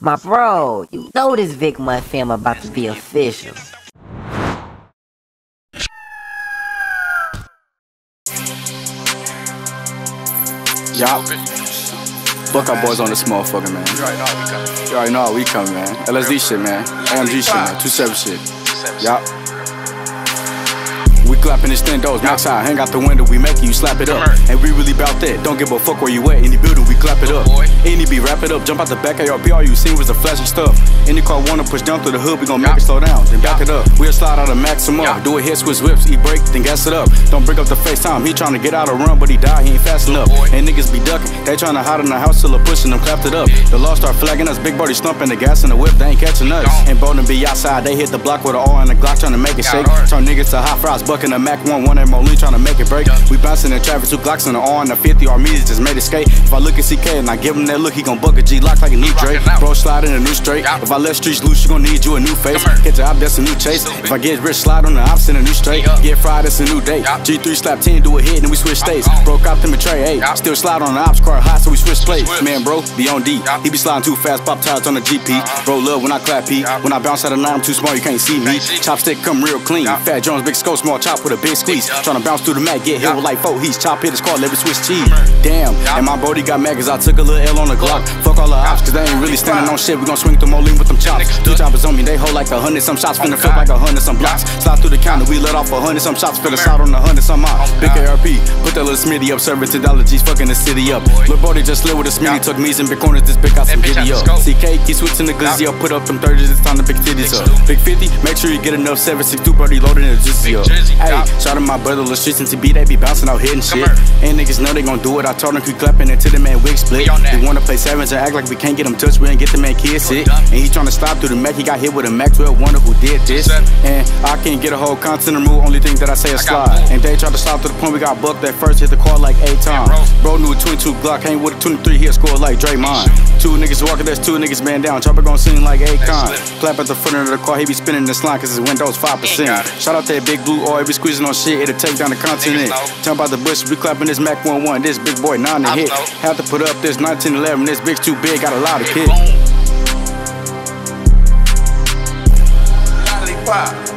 My bro, you know this VickMont fam about to be official. Yup. Buckeye boys on this motherfucker, man. You already know we coming. You already know how we come, man. LSD shit, man. AMG shit, man. Two seven shit. Yup. We clapping thing doors, max high, hang out the window, we make it, you slap it up. And we really bout that, don't give a fuck where you at. Any building, we clap it up. Any be wrap it up, jump out the back of your PR, you seen was the flashing stuff. Any car wanna push down through the hood, we gon' make it slow down, then back it up. We'll slide out a maximum, do a hit, switch whips, eat break, then gas it up. Don't break up the FaceTime, he tryna get out of run, but he died, he ain't fast enough. And niggas be ducking, they tryna hide in the house till the pushing them, clapped it up. The law start flagging us, big body stumping the gas in the whip, they ain't catching us. And Bowden be outside, they hit the block with an R and a Glock tryna make it shake. Turn niggas to hot fries, bucking a Mac 1 1 and Moline tryna make it break. We bouncing in traffic, two Glocks in the R and the 50 Armenians just made it skate. If I look at CK and I give him that look, he gon' buck a G lock like a new Drake. Bro, slide in a new straight. If I let streets loose, you gon' need you a new face. Get your op, that's a new chase. If I get rich, slide on the ops in a new straight. Get fried, it's a new day. G3 slap 10, do a hit, and we switch states. Broke out them a tray, hey. Still slide on the ops car hot, so we switch plates. Man, bro, be on D. He be sliding too fast, pop tires on the GP. Roll up when I clap P. When I bounce out of nine, I'm too small, you can't see me. Chopstick come real clean. Fat Jones, big scope, small chop with a big squeeze. Tryna bounce through the mat, get hit with like four heats. Chop hit his car, let it switch cheese. Damn, and my body got mad cause I took a little L on the Glock. Fuck all the ops, cause they ain't really standing on shit. We gon' swing through Moline with them chops. Two choppers on me, they hold like a hundred some shots, finna flip like a hundred some blocks. Slide through the counter, we let off a hundred some shots, us out on a hundred some ops. Big ARP, put that little smitty up, serving ten dollar G's, fucking the city up. Lil' body just lit with a smitty, took me's and big corners, this big got some giddy up. CK, keep switching the glizzy up, put up them 30s, it's time to big titties up. Big 50, make sure you get enough 762 party loaded in the juicy up. Hey, shout out my brother, Lil Streets and TB, they be bouncing out hitting shit. And niggas know they gon' do it, I told them keep clapping until the man wig split. We wanna play sevens and act like we can't get him touched, we ain't get the man kid sit. And he tryna stop through the Mac, he got hit with a Mac 12, wonder who did this. And can't get a whole content remove, only thing that I say is slide. And they tried to stop to the point we got bucked that first, hit the car like eight times. Bro knew a 22 Glock, ain't with a 23, he'll score like Draymond. Two niggas walking, that's two niggas man down. Chopper gon' sing like Akon. Clap at the front of the car, he be spinning this line cause his window's 5%. Shout out to that big blue oil, be squeezing on shit, it'll take down the continent. Jump out the bush, we clapping this Mac 11, this big boy 9 to hit. Have to put up this 1911, this bitch too big, got a lot of kids. Lollipop.